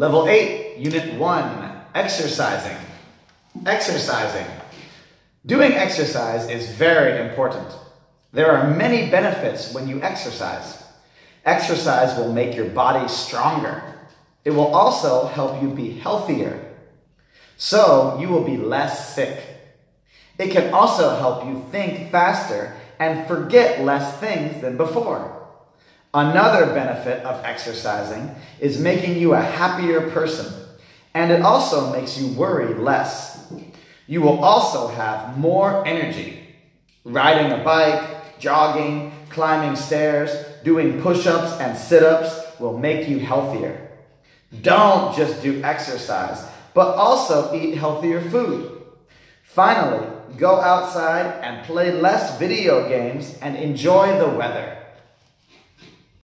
Level 8, Unit 1, Exercising. Exercising. Doing exercise is very important. There are many benefits when you exercise. Exercise will make your body stronger. It will also help you be healthier. So you will be less sick. It can also help you think faster and forget less things than before. Another benefit of exercising is making you a happier person, and it also makes you worry less. You will also have more energy. Riding a bike, jogging, climbing stairs, doing push ups and sit ups will make you healthier. Don't just do exercise, but also eat healthier food. Finally, go outside and play less video games and enjoy the weather.